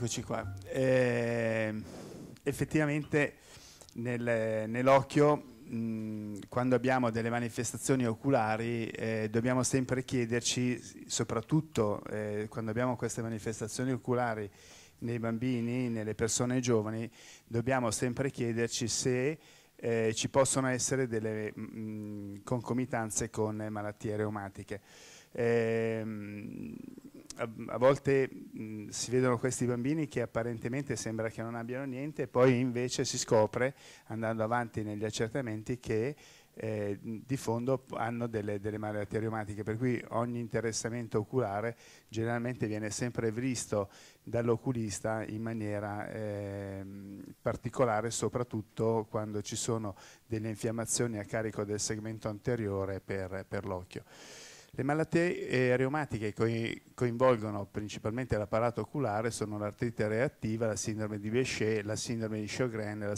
Eccoci qua. Eh, effettivamente nel, nell'occhio quando abbiamo delle manifestazioni oculari eh, dobbiamo sempre chiederci, soprattutto eh, quando abbiamo queste manifestazioni oculari nei bambini, nelle persone giovani, dobbiamo sempre chiederci se eh, ci possono essere delle mh, concomitanze con malattie reumatiche. Eh, a, volte mh, si vedono questi bambini che apparentemente sembra che non abbiano niente poi invece si scopre, andando avanti negli accertamenti, che eh, di fondo hanno delle, delle, malattie reumatiche, per cui ogni interessamento oculare generalmente viene sempre visto dall'oculista in maniera eh, particolare, soprattutto quando ci sono delle infiammazioni a carico del segmento anteriore per, per l'occhio. Le malattie eh, reumatiche che coinvolgono principalmente l'apparato oculare sono l'artrite reattiva, la sindrome di Bechet, la sindrome di Sjogren la,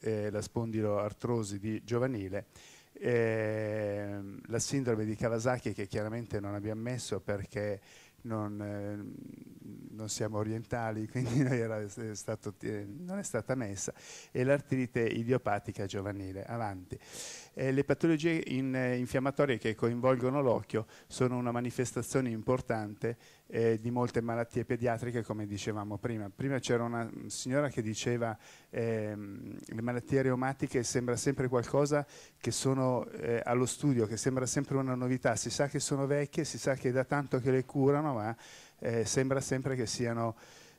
eh, spondiloartrosi di giovanile, eh, la sindrome di Kawasaki che chiaramente non abbiamo messo perché non, eh, non, siamo orientali, quindi è stato, eh, non è stata messa, e l'artrite idiopatica giovanile. Avanti. Eh, le patologie in, eh, infiammatorie che coinvolgono l'occhio sono una manifestazione importante eh, di molte malattie pediatriche, come dicevamo prima. Prima c'era una signora che diceva ehm, le malattie reumatiche sembra sempre qualcosa che sono eh, allo studio, che sembra sempre una novità. Si sa che sono vecchie, si sa che è da tanto che le curano, ma eh, sembra sempre che siano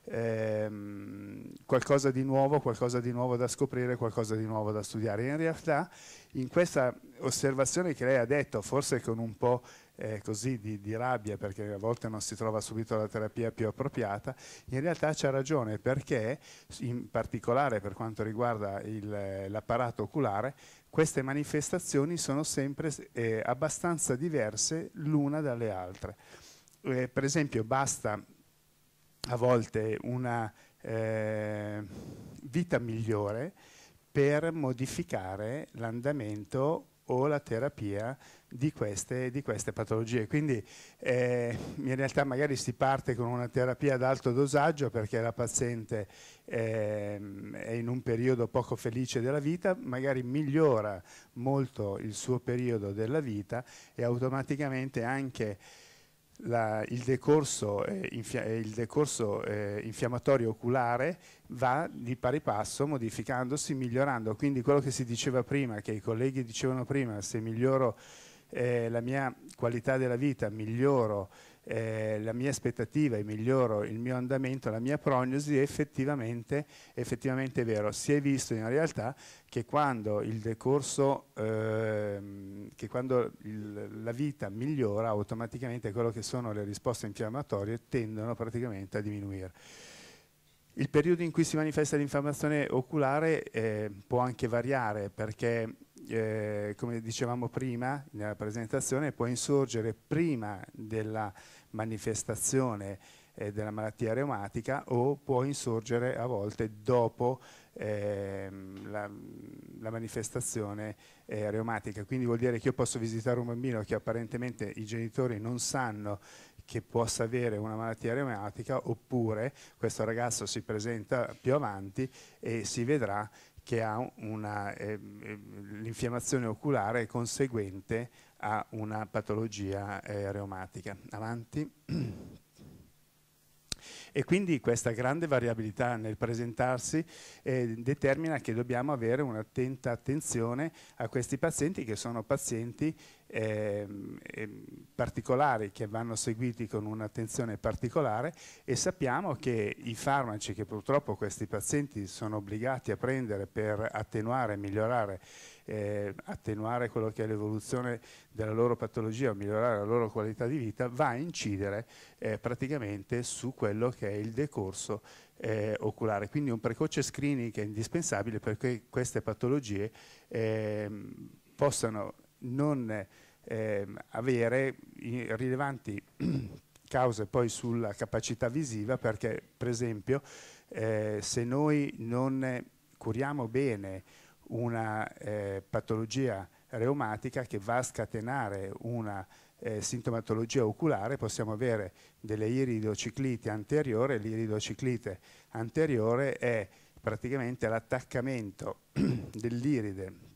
ehm, qualcosa di nuovo, qualcosa di nuovo da scoprire, qualcosa di nuovo da studiare. In realtà in questa osservazione che lei ha detto, forse con un po' eh, così di, di, rabbia perché a volte non si trova subito la terapia più appropriata, in realtà c'ha ragione perché in particolare per quanto riguarda l'apparato oculare queste manifestazioni sono sempre eh, abbastanza diverse l'una dalle altre. Eh, per esempio basta a volte una eh, vita migliore per modificare l'andamento o la terapia di queste, di queste patologie. Quindi eh, in realtà magari si parte con una terapia ad alto dosaggio perché la paziente eh, è in un periodo poco felice della vita, magari migliora molto il suo periodo della vita e automaticamente anche la, il decorso, eh, infia il decorso eh, infiammatorio oculare va di pari passo modificandosi, migliorando. Quindi quello che si diceva prima, che i colleghi dicevano prima, se miglioro eh, la mia qualità della vita, miglioro eh, la mia aspettativa e miglioro il mio andamento, la mia prognosi, effettivamente, effettivamente è vero. Si è visto in realtà che quando il decorso, eh, che quando il, la vita migliora, automaticamente quello che sono le risposte infiammatorie tendono praticamente a diminuire. Il periodo in cui si manifesta l'infiammazione oculare eh, può anche variare perché eh, come dicevamo prima nella presentazione, può insorgere prima della manifestazione eh, della malattia reumatica o può insorgere a volte dopo eh, la, la, manifestazione eh, reumatica. Quindi vuol dire che io posso visitare un bambino che apparentemente i genitori non sanno che possa avere una malattia reumatica oppure questo ragazzo si presenta più avanti e si vedrà che ha eh, l'infiammazione oculare conseguente a una patologia eh, reumatica. Avanti. E quindi questa grande variabilità nel presentarsi eh, determina che dobbiamo avere un'attenta attenzione a questi pazienti che sono pazienti eh, particolari che vanno seguiti con un'attenzione particolare e sappiamo che i farmaci che purtroppo questi pazienti sono obbligati a prendere per attenuare e migliorare eh, attenuare quello che è l'evoluzione della loro patologia migliorare la loro qualità di vita va a incidere eh, praticamente su quello che è il decorso eh, oculare. Quindi un precoce screening è indispensabile perché queste patologie ehm, possano non eh, avere rilevanti cause poi sulla capacità visiva perché per esempio eh, se noi non curiamo bene una eh, patologia reumatica che va a scatenare una eh, sintomatologia oculare possiamo avere delle iridocicliti anteriore, l'iridociclite anteriore è praticamente l'attaccamento dell'iride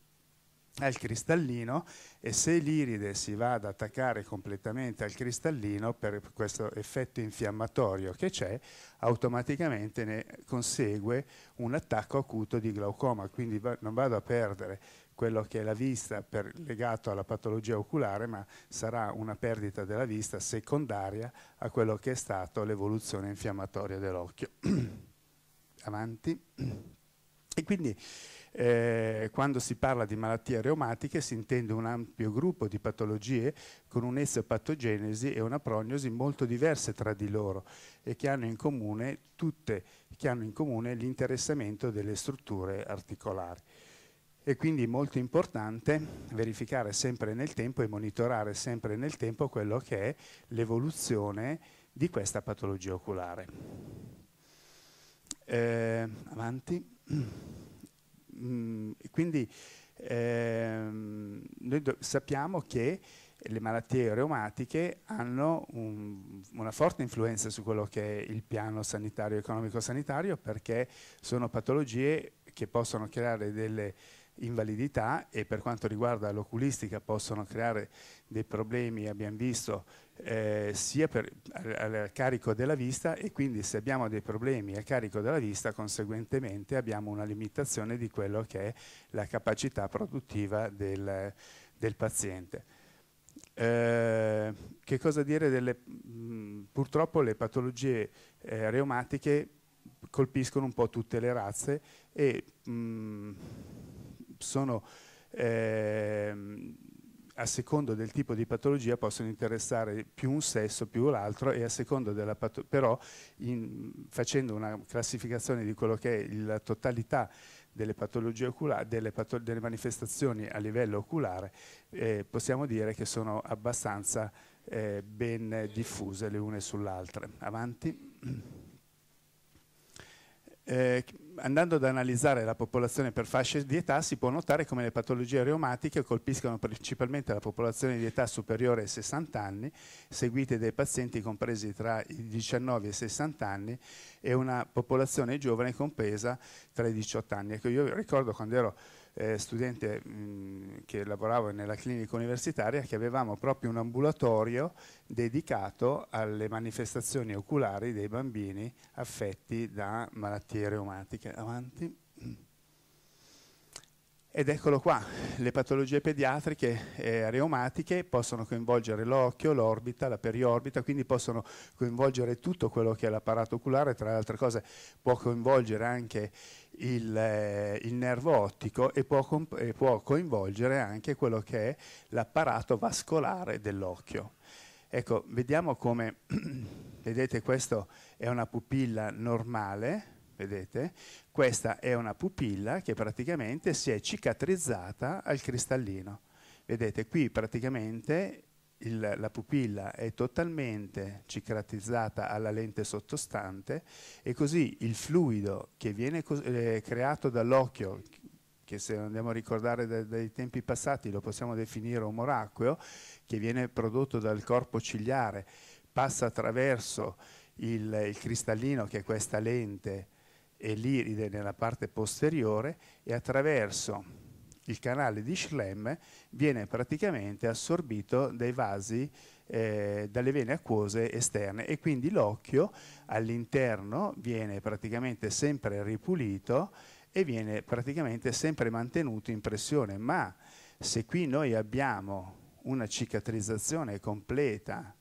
al cristallino e se l'iride si va ad attaccare completamente al cristallino per questo effetto infiammatorio che c'è, automaticamente ne consegue un attacco acuto di glaucoma, quindi non vado a perdere quello che è la vista legato alla patologia oculare, ma sarà una perdita della vista secondaria a quello che è stato l'evoluzione infiammatoria dell'occhio. Avanti. E quindi eh, quando si parla di malattie reumatiche si intende un ampio gruppo di patologie con un'essiopatogenesi e una prognosi molto diverse tra di loro e che hanno in comune tutte l'interessamento delle strutture articolari. È quindi molto importante verificare sempre nel tempo e monitorare sempre nel tempo quello che è l'evoluzione di questa patologia oculare. Eh, avanti. Mm, quindi ehm, noi sappiamo che le malattie reumatiche hanno un, una forte influenza su quello che è il piano sanitario economico sanitario perché sono patologie che possono creare delle invalidità e per quanto riguarda l'oculistica possono creare dei problemi, abbiamo visto, eh, sia per, a, a, carico della vista e quindi se abbiamo dei problemi a carico della vista conseguentemente abbiamo una limitazione di quello che è la capacità produttiva del, del paziente. Eh, che cosa dire delle, mh, purtroppo le patologie eh, reumatiche colpiscono un po' tutte le razze e mh, sono eh, a secondo del tipo di patologia possono interessare più un sesso più l'altro e a secondo della patologia, però in, facendo una classificazione di quello che è la totalità delle patologie oculari, delle, pato delle manifestazioni a livello oculare, eh, possiamo dire che sono abbastanza eh, ben diffuse le une sull'altra. Avanti. Eh, andando ad analizzare la popolazione per fasce di età si può notare come le patologie reumatiche colpiscono principalmente la popolazione di età superiore ai 60 anni, seguite dai pazienti compresi tra i 19 e i 60 anni e una popolazione giovane compresa tra i 18 anni. Ecco, io ricordo quando ero eh, studente mh, che lavoravo nella clinica universitaria che avevamo proprio un ambulatorio dedicato alle manifestazioni oculari dei bambini affetti da malattie reumatiche. Avanti. Ed eccolo qua, le patologie pediatriche eh, reumatiche possono coinvolgere l'occhio, l'orbita, la periorbita, quindi possono coinvolgere tutto quello che è l'apparato oculare, tra le altre cose può coinvolgere anche il, eh, il nervo ottico e può, e può coinvolgere anche quello che è l'apparato vascolare dell'occhio. Ecco, vediamo come, vedete, questa è una pupilla normale, vedete? Questa è una pupilla che praticamente si è cicatrizzata al cristallino. Vedete, qui praticamente il, la pupilla è totalmente cicatrizzata alla lente sottostante e così il fluido che viene eh, creato dall'occhio, che se andiamo a ricordare dai, dai tempi passati lo possiamo definire omoracqueo, che viene prodotto dal corpo ciliare, passa attraverso il, il cristallino che è questa lente e l'iride nella parte posteriore e attraverso il canale di Schlemm viene praticamente assorbito dai vasi, eh, dalle vene acquose esterne e quindi l'occhio all'interno viene praticamente sempre ripulito e viene praticamente sempre mantenuto in pressione, ma se qui noi abbiamo una cicatrizzazione completa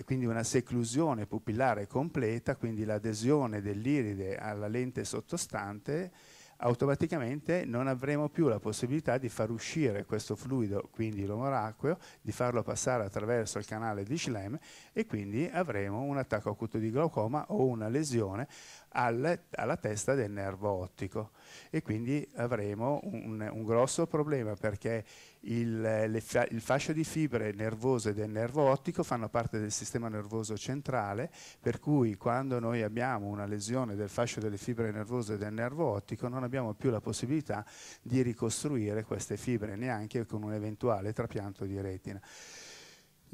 e quindi una seclusione pupillare completa, quindi l'adesione dell'iride alla lente sottostante, automaticamente non avremo più la possibilità di far uscire questo fluido, quindi l'omoracqueo, di farlo passare attraverso il canale di Schlemm e quindi avremo un attacco acuto di glaucoma o una lesione al, alla testa del nervo ottico e quindi avremo un, un grosso problema perché il, le, il, fascio di fibre nervose del nervo ottico fanno parte del sistema nervoso centrale per cui quando noi abbiamo una lesione del fascio delle fibre nervose del nervo ottico non abbiamo più la possibilità di ricostruire queste fibre neanche con un eventuale trapianto di retina.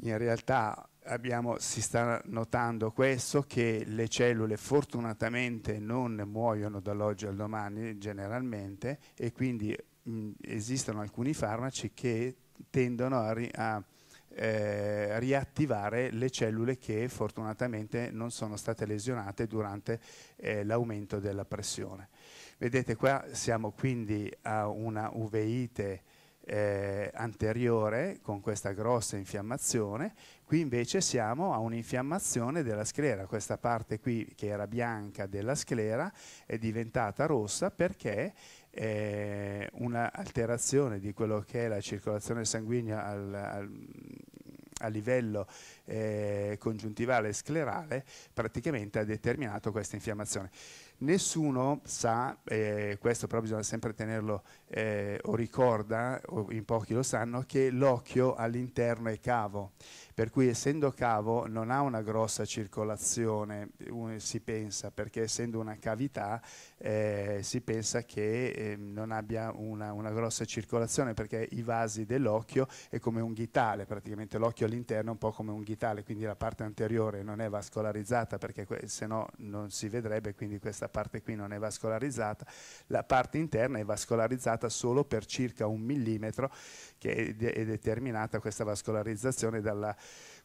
in realtà abbiamo, si sta notando questo, che le cellule fortunatamente non muoiono dall'oggi al domani generalmente e quindi mh, esistono alcuni farmaci che tendono a, ri, a eh, riattivare le cellule che fortunatamente non sono state lesionate durante eh, l'aumento della pressione. Vedete qua siamo quindi a una uveite eh, anteriore con questa grossa infiammazione, qui invece siamo a un'infiammazione della sclera, questa parte qui che era bianca della sclera è diventata rossa perché eh, un'alterazione di quello che è la circolazione sanguigna al, al, a livello eh, congiuntivale sclerale praticamente ha determinato questa infiammazione. Nessuno sa, eh, questo però bisogna sempre tenerlo eh, o ricorda, o in pochi lo sanno, che l'occhio all'interno è cavo per cui essendo cavo non ha una grossa circolazione, si pensa, perché essendo una cavità eh, si pensa che eh, non abbia una, una, grossa circolazione, perché i vasi dell'occhio è come un ghitale, praticamente l'occhio all'interno è un po' come un ghitale, quindi la parte anteriore non è vascolarizzata, perché se no non si vedrebbe, quindi questa parte qui non è vascolarizzata, la parte interna è vascolarizzata solo per circa un millimetro, che è, determinata questa vascolarizzazione dalla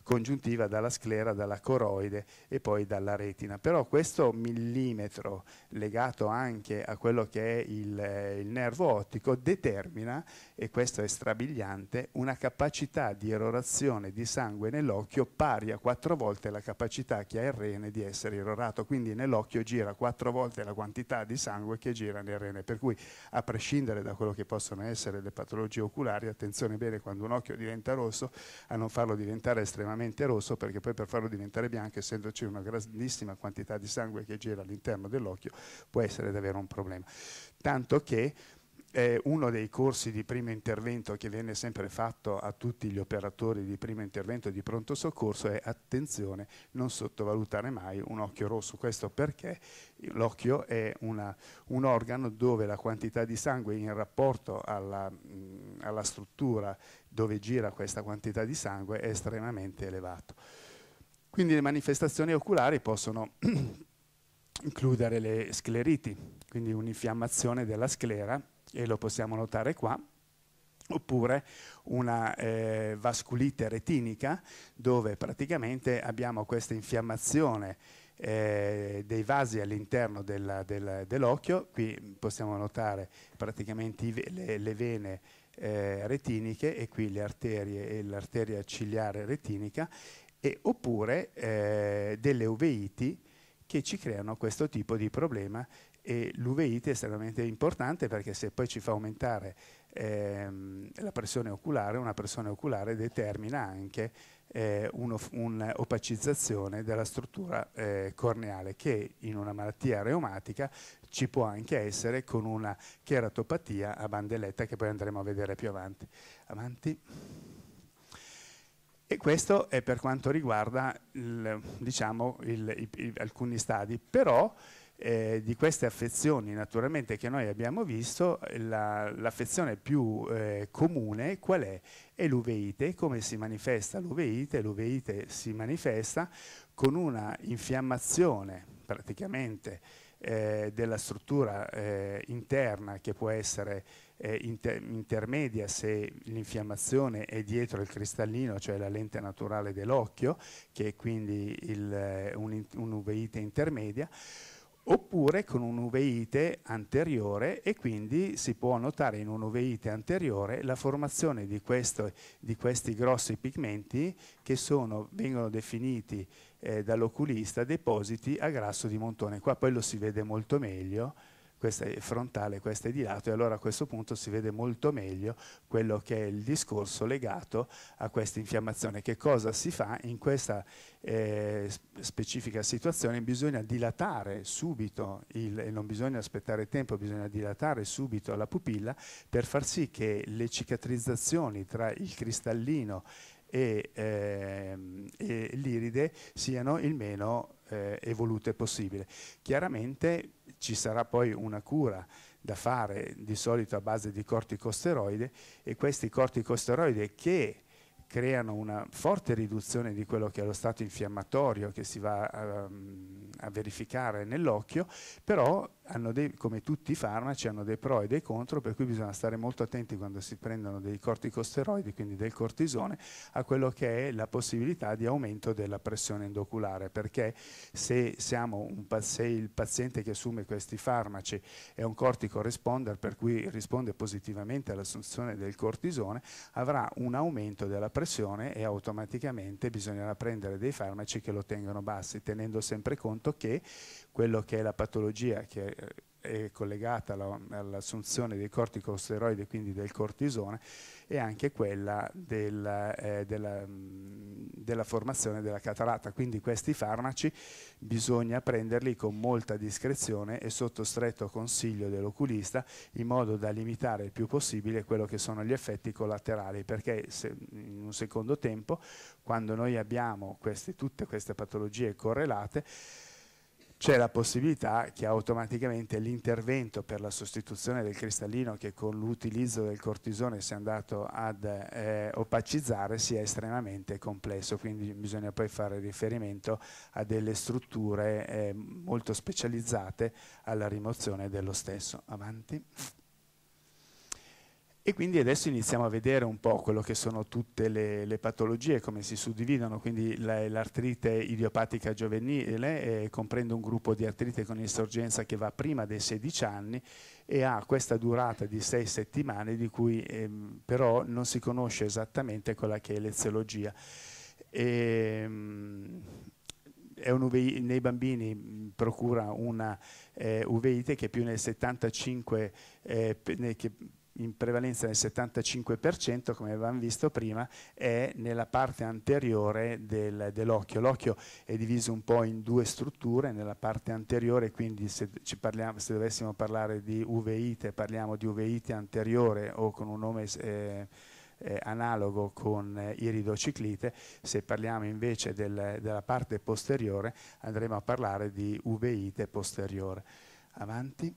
congiuntiva dalla sclera, dalla coroide e poi dalla retina. Però questo millimetro legato anche a quello che è il, il nervo ottico determina, e questo è strabiliante, una capacità di erorazione di sangue nell'occhio pari a quattro volte la capacità che ha il rene di essere erorato. Quindi nell'occhio gira quattro volte la quantità di sangue che gira nel rene. Per cui a prescindere da quello che possono essere le patologie oculari, attenzione bene quando un occhio diventa rosso a non farlo diventare estremamente estremamente rosso perché poi per farlo diventare bianco, essendoci una grandissima quantità di sangue che gira all'interno dell'occhio, può essere davvero un problema. Tanto che eh, uno dei corsi di primo intervento che viene sempre fatto a tutti gli operatori di primo intervento di pronto soccorso è attenzione, non sottovalutare mai un occhio rosso. Questo perché l'occhio è una, un organo dove la quantità di sangue in rapporto alla, mh, alla struttura dove gira questa quantità di sangue è estremamente elevato. Quindi le manifestazioni oculari possono includere le scleriti, quindi un'infiammazione della sclera, e lo possiamo notare qua, oppure una eh, vasculite retinica dove praticamente abbiamo questa infiammazione eh, dei vasi all'interno dell'occhio, qui possiamo notare praticamente le, le vene eh, retiniche e qui le arterie e l'arteria ciliare retinica, e, oppure eh, delle uveiti che ci creano questo tipo di problema. E l'uveite è estremamente importante perché se poi ci fa aumentare ehm, la pressione oculare, una pressione oculare determina anche eh, un'opacizzazione della struttura eh, corneale che in una malattia reumatica ci può anche essere con una cheratopatia a bandeletta che poi andremo a vedere più avanti. avanti. E questo è per quanto riguarda il, diciamo, il, i, i, alcuni stadi, però eh, di queste affezioni naturalmente che noi abbiamo visto, l'affezione la, più eh, comune qual è? È l'uveite. Come si manifesta l'uveite? L'uveite si manifesta con una infiammazione praticamente eh, della struttura eh, interna che può essere eh, inter intermedia se l'infiammazione è dietro il cristallino, cioè la lente naturale dell'occhio, che è quindi eh, un'uveite un intermedia, oppure con un'uveite anteriore e quindi si può notare in un'uveite anteriore la formazione di, questo, di questi grossi pigmenti che sono, vengono definiti eh, dall'oculista depositi a grasso di montone. Qua poi lo si vede molto meglio questa è frontale, questa è di lato e allora a questo punto si vede molto meglio quello che è il discorso legato a questa infiammazione. Che cosa si fa in questa eh, specifica situazione? Bisogna dilatare subito, il, non bisogna aspettare tempo, bisogna dilatare subito la pupilla per far sì che le cicatrizzazioni tra il cristallino e, ehm, e l'iride siano il meno eh, evolute possibile. Chiaramente ci sarà poi una cura da fare di solito a base di corticosteroide e questi corticosteroidi che creano una forte riduzione di quello che è lo stato infiammatorio che si va a, a verificare nell'occhio, però dei, come tutti i farmaci hanno dei pro e dei contro, per cui bisogna stare molto attenti quando si prendono dei corticosteroidi, quindi del cortisone, a quello che è la possibilità di aumento della pressione endoculare, perché se, se il paziente che assume questi farmaci è un cortico responder, per cui risponde positivamente all'assunzione del cortisone, avrà un aumento della pressione e automaticamente bisognerà prendere dei farmaci che lo tengano bassi, tenendo sempre conto che quello che è la patologia che è collegata all'assunzione dei corticosteroidi, quindi del cortisone, e anche quella del, eh, della, della, formazione della cataratta. Quindi questi farmaci bisogna prenderli con molta discrezione e sotto stretto consiglio dell'oculista in modo da limitare il più possibile quello che sono gli effetti collaterali, perché se, in un secondo tempo, quando noi abbiamo queste, tutte queste patologie correlate, c'è la possibilità che automaticamente l'intervento per la sostituzione del cristallino che con l'utilizzo del cortisone si è andato ad eh, opacizzare sia estremamente complesso, quindi bisogna poi fare riferimento a delle strutture eh, molto specializzate alla rimozione dello stesso. Avanti. E quindi adesso iniziamo a vedere un po' quello che sono tutte le, le patologie, come si suddividono, quindi l'artrite idiopatica giovanile eh, comprende un gruppo di artrite con insorgenza che va prima dei 16 anni e ha questa durata di 6 settimane di cui eh, però non si conosce esattamente quella che è l'eziologia. E, um, UVI, nei bambini procura una eh, uveite che più nel 75 eh, che in prevalenza nel 75%, come avevamo visto prima, è nella parte anteriore del, dell'occhio. L'occhio è diviso un po' in due strutture, nella parte anteriore, quindi se, parliamo, se dovessimo parlare di uveite, parliamo di uveite anteriore o con un nome eh, eh, analogo con eh, iridociclite, se parliamo invece del, della parte posteriore andremo a parlare di uveite posteriore. Avanti.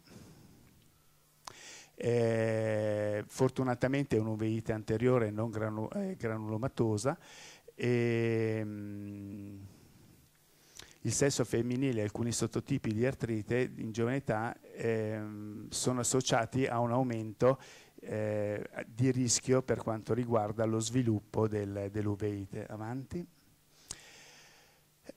Eh, fortunatamente è un'uveite anteriore non granu eh, granulomatosa. E, mh, mm, il sesso femminile e alcuni sottotipi di artrite in giovane età eh, sono associati a un aumento eh, di rischio per quanto riguarda lo sviluppo del, dell'uveite. Avanti.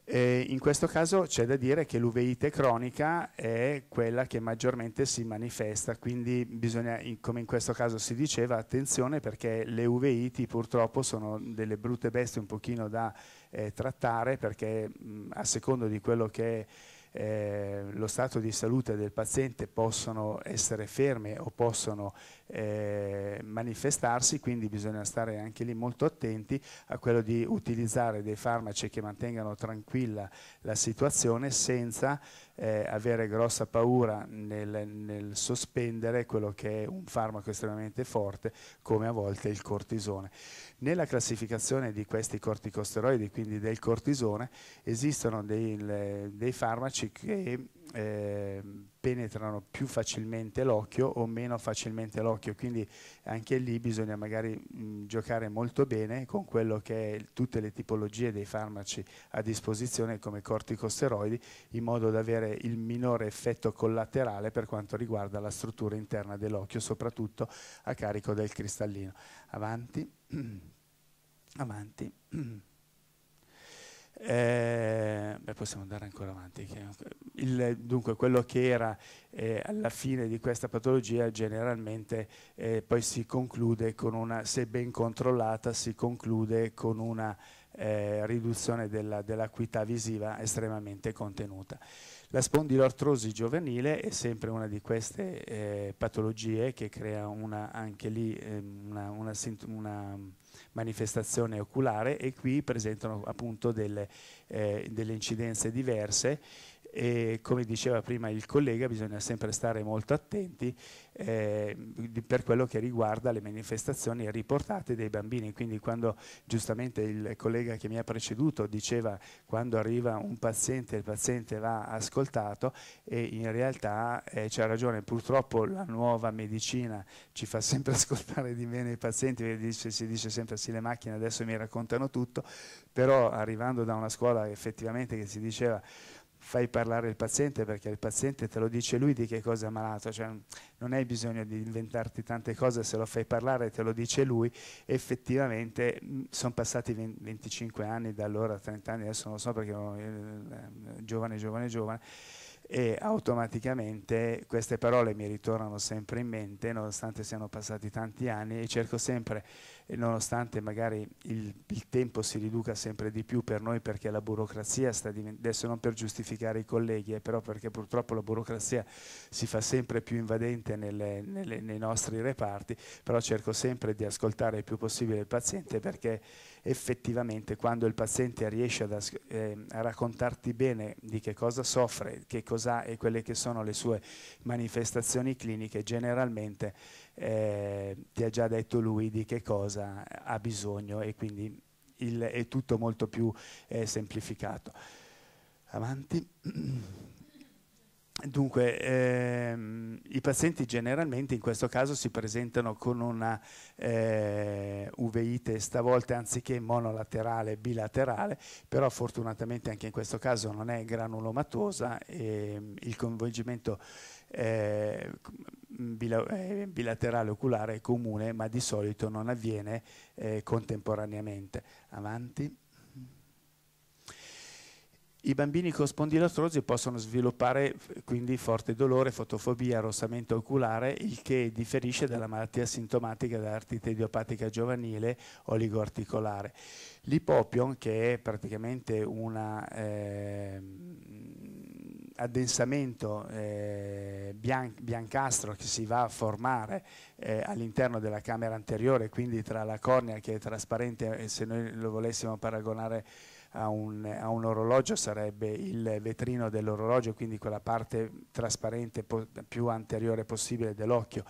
Eh, in questo caso c'è da dire che l'uveite cronica è quella che maggiormente si manifesta, quindi bisogna, come in questo caso si diceva, attenzione perché le uveiti purtroppo sono delle brutte bestie un pochino da eh, trattare perché mh, a secondo di quello che è eh, lo stato di salute del paziente possono essere ferme o possono eh, manifestarsi, quindi bisogna stare anche lì molto attenti a quello di utilizzare dei farmaci che mantengano tranquilla la situazione senza eh, avere grossa paura nel, nel, sospendere quello che è un farmaco estremamente forte come a volte il cortisone. Nella classificazione di questi corticosteroidi, quindi del cortisone, esistono dei, dei farmaci che eh, penetrano più facilmente l'occhio o meno facilmente l'occhio, quindi anche lì bisogna magari mh, giocare molto bene con quello che è tutte le tipologie dei farmaci a disposizione come corticosteroidi in modo da avere il minore effetto collaterale per quanto riguarda la struttura interna dell'occhio, soprattutto a carico del cristallino. Avanti. Avanti. Eh, beh, possiamo andare ancora avanti. Il, dunque, quello che era eh, alla fine di questa patologia generalmente eh, poi si conclude con una, se ben controllata, si conclude con una eh, riduzione della, dell'acuità visiva estremamente contenuta. La spondiloartrosi giovanile è sempre una di queste eh, patologie che crea una, anche lì ehm, una, una, una manifestazione oculare e qui presentano appunto delle, eh, delle incidenze diverse e come diceva prima il collega bisogna sempre stare molto attenti eh, per quello che riguarda le manifestazioni riportate dai bambini, quindi quando giustamente il collega che mi ha preceduto diceva quando arriva un paziente il paziente va ascoltato e in realtà eh, c'è ragione, purtroppo la nuova medicina ci fa sempre ascoltare di meno i pazienti, dice, si dice sempre sì le macchine adesso mi raccontano tutto, però arrivando da una scuola effettivamente che si diceva fai parlare il paziente perché il paziente te lo dice lui di che cosa è malato, cioè non hai bisogno di inventarti tante cose, se lo fai parlare te lo dice lui, effettivamente sono passati 20, 25 anni da allora, 30 anni, adesso non lo so perché ero eh, giovane, giovane, giovane, e automaticamente queste parole mi ritornano sempre in mente, nonostante siano passati tanti anni e cerco sempre nonostante magari il, il, tempo si riduca sempre di più per noi perché la burocrazia sta diventando, adesso non per giustificare i colleghi, eh, però perché purtroppo la burocrazia si fa sempre più invadente nelle, nelle, nei nostri reparti, però cerco sempre di ascoltare il più possibile il paziente perché effettivamente quando il paziente riesce ad, eh, a raccontarti bene di che cosa soffre, che cosa e quelle che sono le sue manifestazioni cliniche, generalmente eh, ti ha già detto lui di che cosa ha bisogno e quindi il, è tutto molto più eh, semplificato. Avanti. Dunque, ehm, i pazienti generalmente in questo caso si presentano con una eh, uvite stavolta anziché monolaterale bilaterale, però fortunatamente anche in questo caso non è granulomatosa e il coinvolgimento eh, bilaterale oculare è comune, ma di solito non avviene eh, contemporaneamente. Avanti. I bambini con spondilotrosi possono sviluppare quindi forte dolore, fotofobia, arrossamento oculare, il che differisce dalla malattia sintomatica dell'artrite idiopatica giovanile oligoarticolare. L'ipopion, che è praticamente un eh, addensamento eh, bian biancastro che si va a formare eh, all'interno della camera anteriore, quindi tra la cornea che è trasparente, e se noi lo volessimo paragonare a un, a un orologio sarebbe il vetrino dell'orologio, quindi quella parte trasparente più anteriore possibile dell'occhio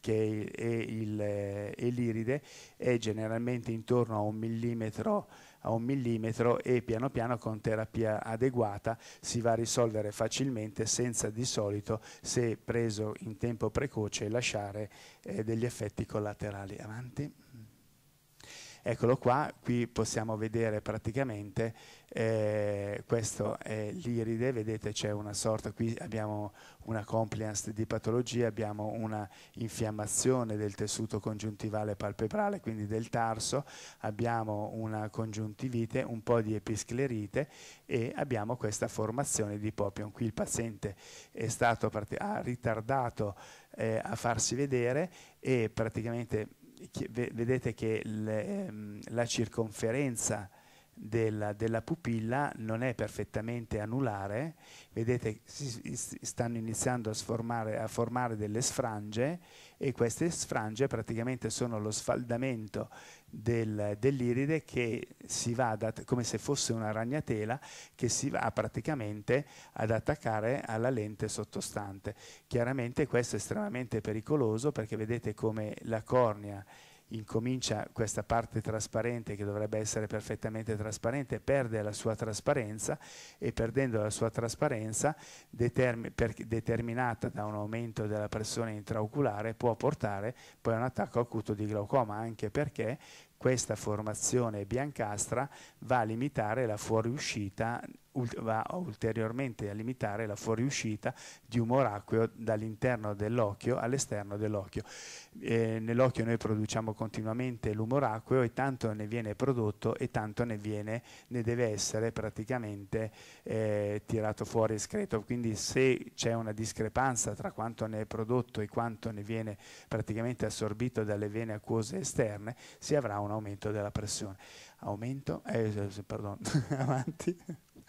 che è l'iride, è generalmente intorno a un millimetro a un millimetro e piano piano con terapia adeguata si va a risolvere facilmente senza di solito, se preso in tempo precoce, lasciare eh, degli effetti collaterali. Avanti. Eccolo qua, qui possiamo vedere praticamente, eh, questo è l'iride, vedete c'è una sorta, qui abbiamo una compliance di patologia, abbiamo una infiammazione del tessuto congiuntivale palpebrale, quindi del tarso, abbiamo una congiuntivite, un po' di episclerite e abbiamo questa formazione di popion. Qui il paziente è stato, ha ritardato eh, a farsi vedere e praticamente vedete che le, ehm, la circonferenza della, della, pupilla non è perfettamente anulare, vedete si, stanno iniziando a, sformare, a formare delle sfrange e queste sfrange praticamente sono lo sfaldamento del, dell'iride che si va ad, come se fosse una ragnatela che si va praticamente ad attaccare alla lente sottostante. Chiaramente questo è estremamente pericoloso perché vedete come la cornea incomincia questa parte trasparente che dovrebbe essere perfettamente trasparente, perde la sua trasparenza e perdendo la sua trasparenza determi determinata da un aumento della pressione intraoculare può portare poi a un attacco acuto di glaucoma anche perché questa formazione biancastra va a limitare la fuoriuscita va ulteriormente a limitare la fuoriuscita di umore acqueo dall'interno dell'occhio all'esterno dell'occhio. Eh, nell'occhio noi produciamo continuamente l'umore acqueo e tanto ne viene prodotto e tanto ne, viene, ne deve essere praticamente eh, tirato fuori escreto. Quindi se c'è una discrepanza tra quanto ne è prodotto e quanto ne viene praticamente assorbito dalle vene acquose esterne, si avrà un aumento della pressione. Aumento, eh, pardon, avanti.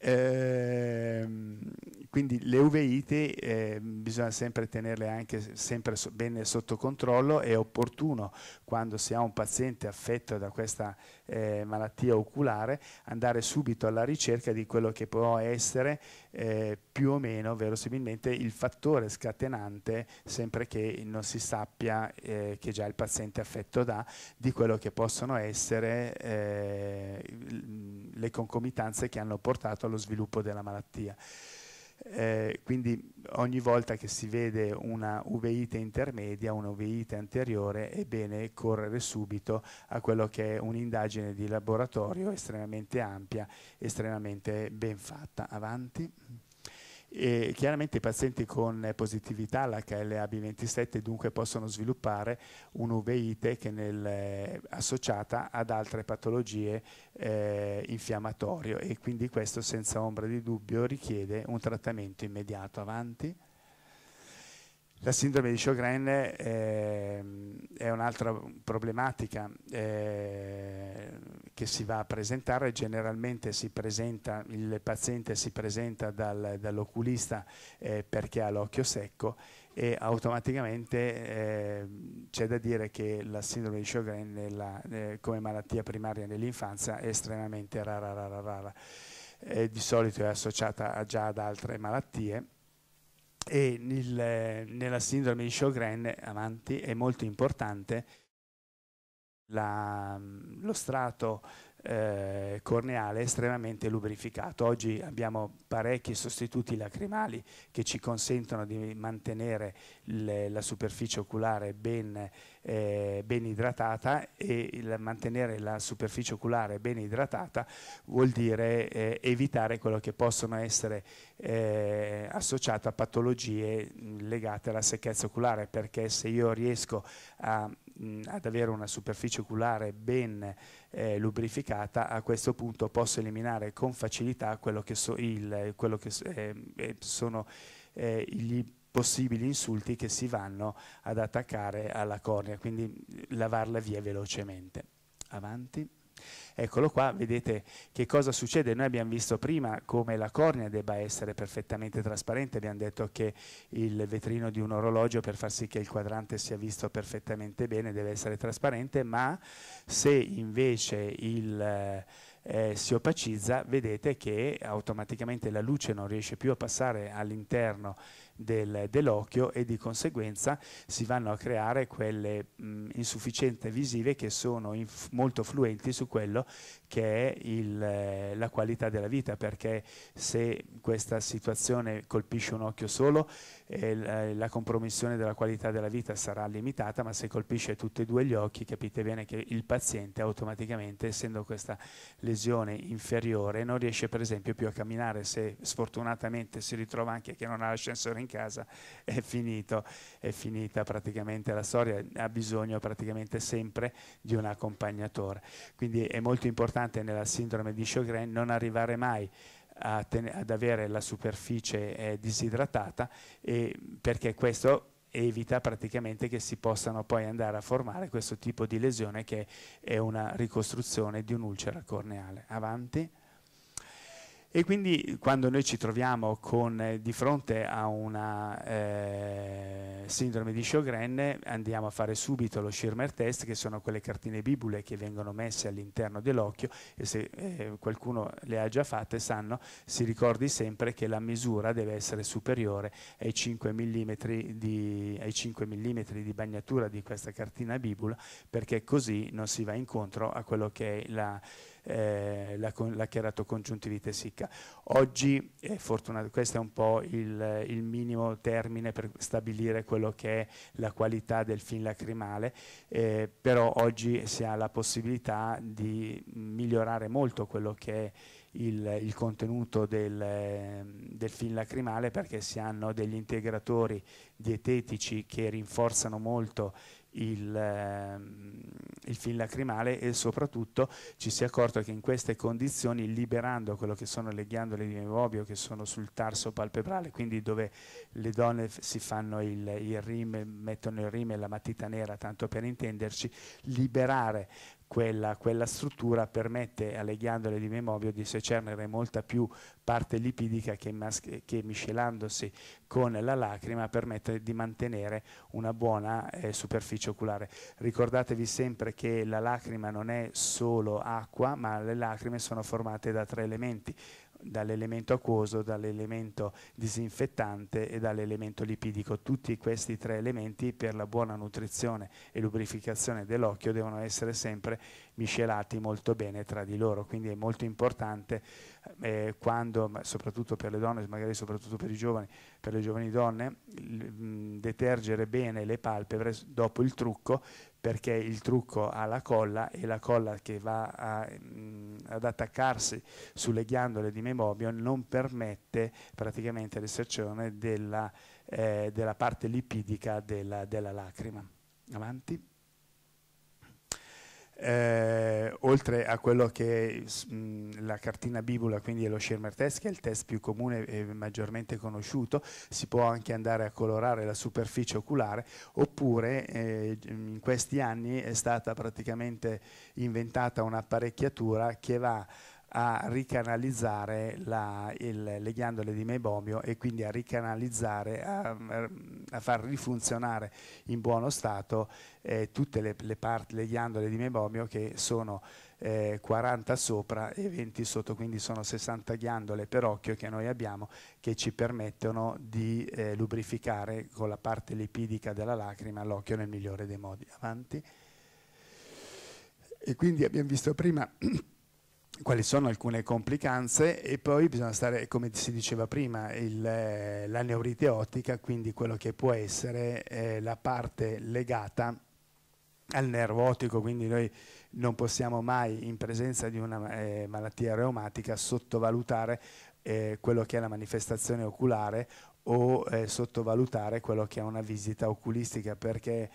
Ehm, quindi le uveite eh, bisogna sempre tenerle anche sempre so, bene sotto controllo, è opportuno quando si ha un paziente affetto da questa eh, malattia oculare andare subito alla ricerca di quello che può essere eh, più o meno verosimilmente il fattore scatenante sempre che non si sappia eh, che già il paziente affetto da di quello che possono essere eh, le concomitanze che hanno portato allo sviluppo della malattia. Eh, quindi ogni volta che si vede una uveite intermedia, una uveite anteriore, è bene correre subito a quello che è un'indagine di laboratorio estremamente ampia, estremamente ben fatta. Avanti. E chiaramente i pazienti con positività all'HLA-B27 dunque possono sviluppare un'uveite che nel, eh, associata ad altre patologie eh, infiammatorie e quindi questo senza ombra di dubbio richiede un trattamento immediato. Avanti. La sindrome di Sjögren eh, è un'altra problematica eh, che si va a presentare, generalmente presenta, il paziente si presenta dal, dall'oculista eh, perché ha l'occhio secco e automaticamente eh, c'è da dire che la sindrome di Sjögren eh, come malattia primaria nell'infanzia è estremamente rara, rara, rara. di solito è associata già ad altre malattie e nel, nella sindrome di Sjögren avanti è molto importante la, lo strato eh, corneale estremamente lubrificato. Oggi abbiamo parecchi sostituti lacrimali che ci consentono di mantenere le, la superficie oculare ben, eh, ben idratata e il, mantenere la superficie oculare ben idratata vuol dire eh, evitare quello che possono essere eh, associate a patologie legate alla secchezza oculare perché se io riesco a mh, ad avere una superficie oculare ben eh, lubrificata, a questo punto posso eliminare con facilità quello che, so, il, quello che eh, eh sono eh, gli possibili insulti che si vanno ad attaccare alla cornea, quindi lavarla via velocemente. Avanti. Eccolo qua, vedete che cosa succede. Noi abbiamo visto prima come la cornea debba essere perfettamente trasparente, abbiamo detto che il vetrino di un orologio per far sì che il quadrante sia visto perfettamente bene deve essere trasparente, ma se invece il eh, si opacizza, vedete che automaticamente la luce non riesce più a passare all'interno del, dell'occhio e di conseguenza si vanno a creare quelle mh, insufficienze visive che sono molto fluenti su quello che è il, eh, la qualità della vita, perché se questa situazione colpisce un occhio solo, eh, la, la, compromissione della qualità della vita sarà limitata, ma se colpisce tutti e due gli occhi, capite bene che il paziente automaticamente, essendo questa lesione inferiore, non riesce per esempio più a camminare, se sfortunatamente si ritrova anche che non ha l'ascensore in casa, è finito, è finita praticamente la storia, ha bisogno praticamente sempre di un accompagnatore. Quindi è molto importante nella sindrome di Sjögren non arrivare mai ad avere la superficie eh, disidratata e perché questo evita praticamente che si possano poi andare a formare questo tipo di lesione che è una ricostruzione di un'ulcera corneale. Avanti. E quindi quando noi ci troviamo con, eh, di fronte a una eh, sindrome di Sjögren andiamo a fare subito lo Schirmer test che sono quelle cartine bibule che vengono messe all'interno dell'occhio e se eh, qualcuno le ha già fatte sanno, si ricordi sempre che la misura deve essere superiore ai 5 mm di, ai 5 mm di bagnatura di questa cartina bibula perché così non si va incontro a quello che è la eh, la, la cheratocongiuntivite sicca. Oggi, è fortunato, questo è un po' il, il, minimo termine per stabilire quello che è la qualità del film lacrimale, eh, però oggi si ha la possibilità di migliorare molto quello che è il, il, contenuto del, del, film lacrimale perché si hanno degli integratori dietetici che rinforzano molto il, ehm, il film lacrimale e soprattutto ci si è accorto che in queste condizioni liberando quello che sono le ghiandole di mevobio che sono sul tarso palpebrale, quindi dove le donne si fanno il, il rime, mettono il rime e la matita nera, tanto per intenderci, liberare quella, quella, struttura permette alle ghiandole di memobio di secernere molta più parte lipidica che, che miscelandosi con la lacrima permette di mantenere una buona eh, superficie oculare. Ricordatevi sempre che la lacrima non è solo acqua, ma le lacrime sono formate da tre elementi, dall'elemento acquoso, dall'elemento disinfettante e dall'elemento lipidico. Tutti questi tre elementi per la buona nutrizione e lubrificazione dell'occhio devono essere sempre miscelati molto bene tra di loro, quindi è molto importante eh, quando, soprattutto per le donne, magari soprattutto per i giovani, per le giovani donne, mh, detergere bene le palpebre dopo il trucco perché il trucco ha la colla e la colla che va a, mh, ad attaccarsi sulle ghiandole di memobio non permette praticamente l'eserzione della, eh, della parte lipidica della, della lacrima. Avanti. Eh, oltre a quello che mh, la cartina bibula, quindi è lo Schirmer test, che è il test più comune e maggiormente conosciuto, si può anche andare a colorare la superficie oculare, oppure eh, in questi anni è stata praticamente inventata un'apparecchiatura che va ricanalizzare la, il, le ghiandole di mebomio e quindi a ricanalizzare, a, a far rifunzionare in buono stato eh, tutte le, le, parti, le ghiandole di mebomio che sono eh, 40 sopra e 20 sotto, quindi sono 60 ghiandole per occhio che noi abbiamo che ci permettono di eh, lubrificare con la parte lipidica della lacrima l'occhio nel migliore dei modi. Avanti. E quindi abbiamo visto prima quali sono alcune complicanze e poi bisogna stare, come si diceva prima, il, eh, la neurite ottica, quindi quello che può essere eh, la parte legata al nervo ottico, quindi noi non possiamo mai in presenza di una eh, malattia reumatica sottovalutare eh, quello che è la manifestazione oculare o eh, sottovalutare quello che è una visita oculistica perché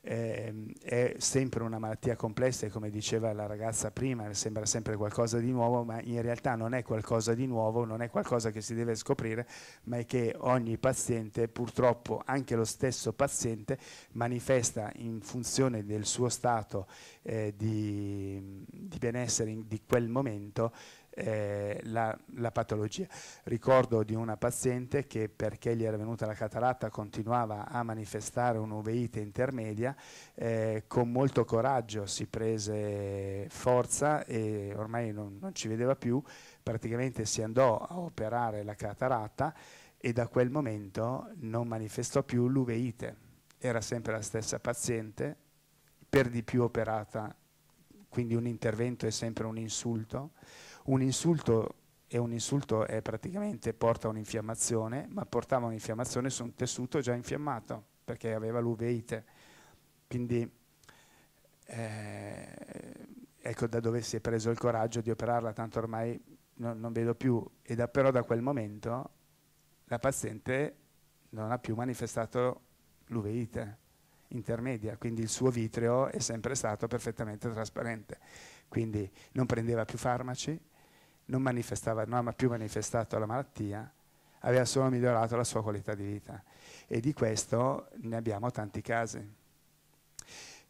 eh, è sempre una malattia complessa e come diceva la ragazza prima sembra sempre qualcosa di nuovo ma in realtà non è qualcosa di nuovo, non è qualcosa che si deve scoprire ma è che ogni paziente purtroppo anche lo stesso paziente manifesta in funzione del suo stato eh, di, di benessere in, di quel momento eh, la, la, patologia. Ricordo di una paziente che perché gli era venuta la cataratta continuava a manifestare un'uveite intermedia, eh, con molto coraggio si prese forza e ormai non, non ci vedeva più, praticamente si andò a operare la cataratta e da quel momento non manifestò più l'uveite. Era sempre la stessa paziente, per di più operata, quindi un intervento è sempre un insulto un insulto e un insulto è praticamente porta un'infiammazione, ma portava un'infiammazione su un tessuto già infiammato perché aveva l'uveite. Quindi eh, ecco da dove si è preso il coraggio di operarla, tanto ormai non, non vedo più. E da, però da quel momento la paziente non ha più manifestato l'uveite intermedia, quindi il suo vitreo è sempre stato perfettamente trasparente. Quindi non prendeva più farmaci, non, non ha più manifestato la malattia, aveva solo migliorato la sua qualità di vita. E di questo ne abbiamo tanti casi.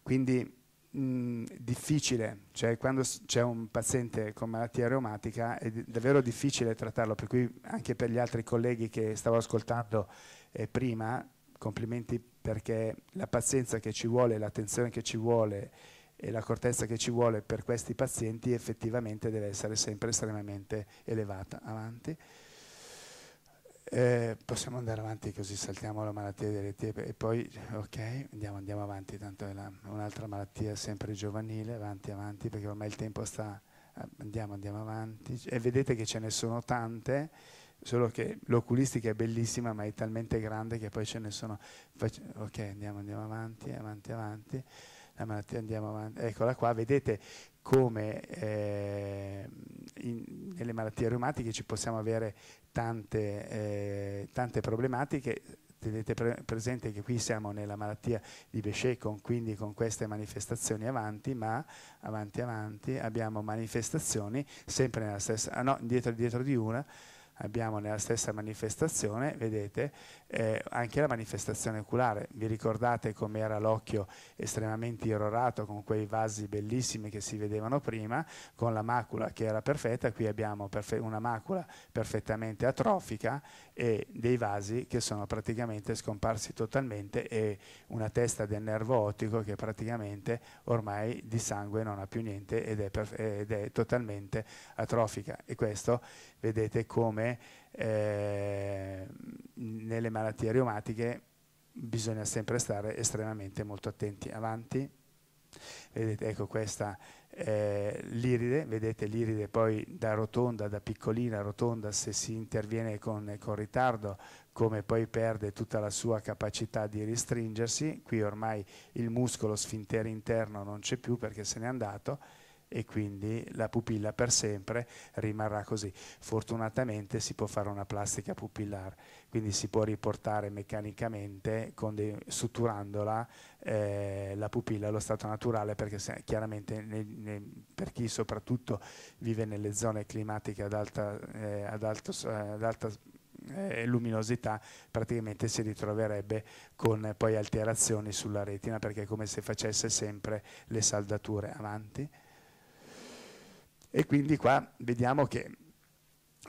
Quindi mh, difficile, cioè quando c'è un paziente con malattia reumatica è davvero difficile trattarlo, per cui anche per gli altri colleghi che stavo ascoltando eh, prima, complimenti perché la pazienza che ci vuole, l'attenzione che ci vuole e l'accortezza che ci vuole per questi pazienti effettivamente deve essere sempre estremamente elevata. Avanti. Eh, possiamo andare avanti così saltiamo la malattia delle tiepe e poi ok andiamo, andiamo avanti tanto è la, un'altra malattia sempre giovanile avanti avanti perché ormai il tempo sta andiamo andiamo avanti e vedete che ce ne sono tante solo che l'oculistica è bellissima ma è talmente grande che poi ce ne sono ok andiamo andiamo avanti avanti avanti la malattia andiamo avanti. Eccola qua, vedete come eh, in, nelle malattie reumatiche ci possiamo avere tante, eh, tante problematiche. Tenete pre presente che qui siamo nella malattia di Bechet, quindi con queste manifestazioni avanti, ma avanti avanti abbiamo manifestazioni sempre nella stessa, ah no, dietro, dietro di una, abbiamo nella stessa manifestazione, vedete, eh, anche la manifestazione oculare. Vi ricordate com'era l'occhio estremamente irrorato con quei vasi bellissimi che si vedevano prima, con la macula che era perfetta, qui abbiamo perfe una macula perfettamente atrofica e dei vasi che sono praticamente scomparsi totalmente e una testa del nervo ottico che praticamente ormai di sangue non ha più niente ed è, ed è totalmente atrofica e questo vedete come eh, nelle malattie reumatiche bisogna sempre stare estremamente molto attenti. Avanti. Vedete, ecco questa eh, l'iride, vedete l'iride poi da rotonda, da piccolina rotonda, se si interviene con, con, ritardo, come poi perde tutta la sua capacità di restringersi, qui ormai il muscolo sfintere interno non c'è più perché se n'è andato, e quindi la pupilla per sempre rimarrà così. Fortunatamente si può fare una plastica pupillare, quindi si può riportare meccanicamente dei, suturandola eh, la pupilla allo stato naturale perché se, chiaramente ne, ne, per chi soprattutto vive nelle zone climatiche ad alta, eh, ad alto, ad alta eh, luminosità praticamente si ritroverebbe con poi alterazioni sulla retina perché è come se facesse sempre le saldature avanti. E quindi qua vediamo che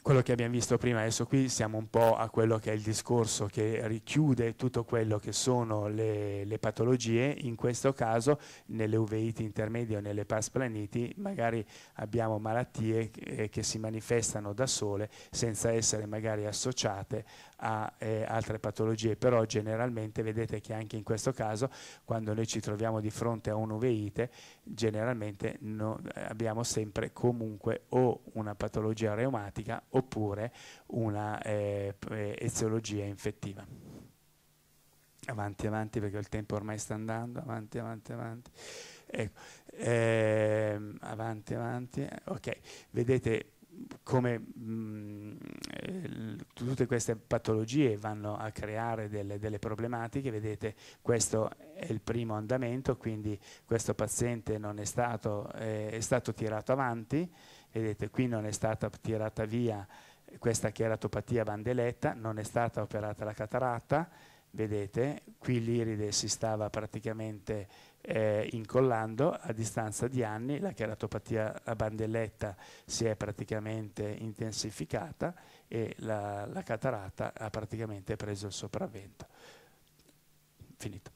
quello che abbiamo visto prima, adesso qui siamo un po' a quello che è il discorso che richiude tutto quello che sono le, le patologie, in questo caso nelle uveiti intermedie o nelle pasplaniti magari abbiamo malattie che, eh, che si manifestano da sole senza essere magari associate a eh, altre patologie, però generalmente vedete che anche in questo caso quando noi ci troviamo di fronte a un'uveite generalmente no, abbiamo sempre comunque o una patologia reumatica oppure una eh, eziologia infettiva. Avanti, avanti, perché il tempo ormai sta andando, avanti, avanti, avanti. Ecco, ehm, avanti, avanti. Ok, vedete come mh, tutte queste patologie vanno a creare delle, delle, problematiche, vedete questo è il primo andamento, quindi questo paziente non è stato, eh, è stato tirato avanti, Vedete, qui non è stata tirata via questa cheratopatia bandeletta, non è stata operata la cataratta, vedete, qui l'iride si stava praticamente eh, incollando, a distanza di anni la cheratopatia a bandeletta si è praticamente intensificata e la, la cataratta ha praticamente preso il sopravvento. Finito.